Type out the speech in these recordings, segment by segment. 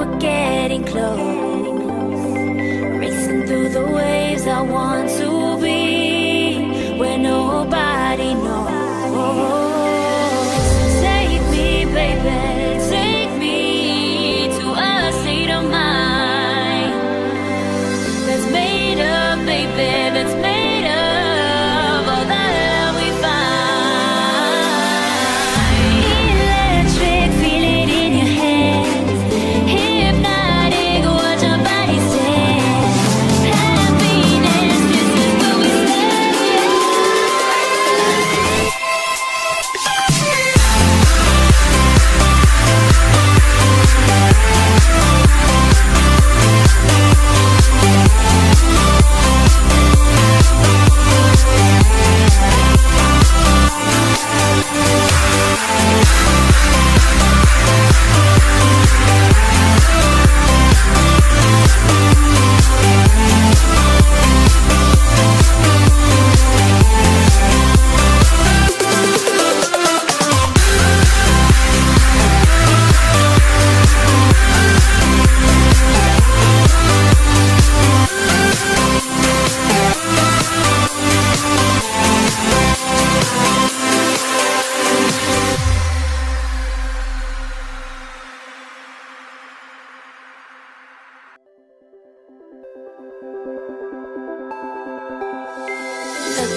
we're getting close. Racing through the waves, I want to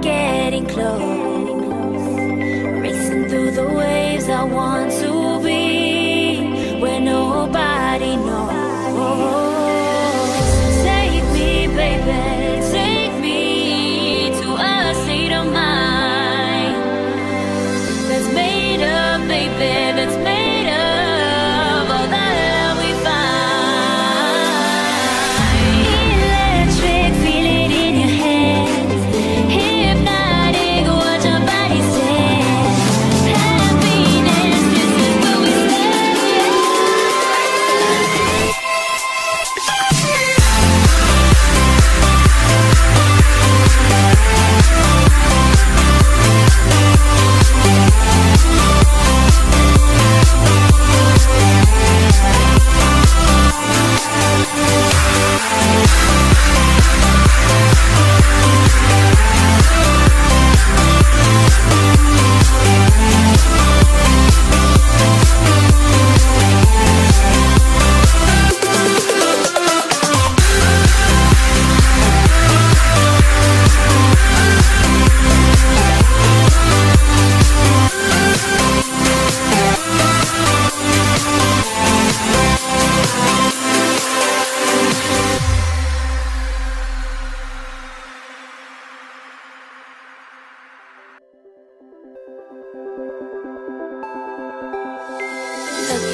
getting close. Racing through the waves,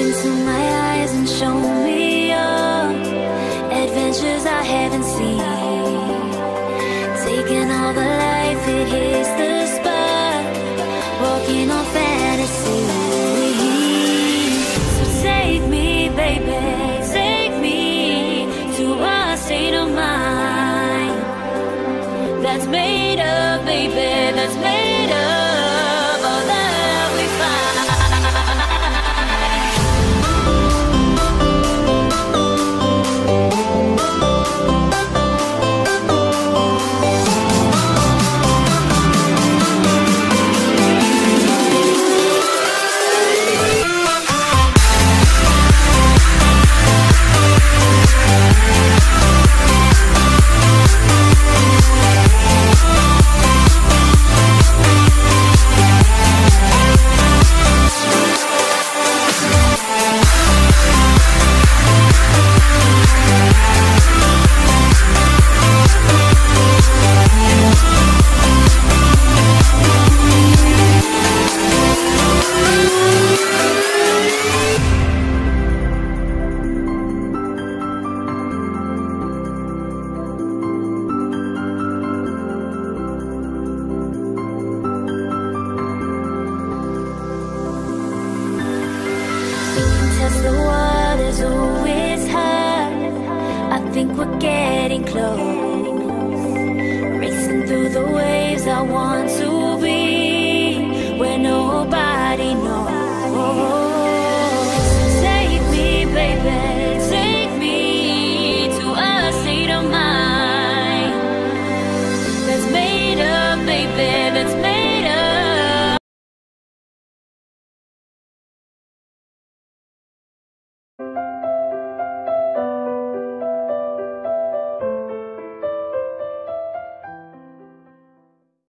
into my eyes and show me all adventures I haven't seen. Taking all the life, it hits the spot. Walking on fantasy. So take me, baby. I want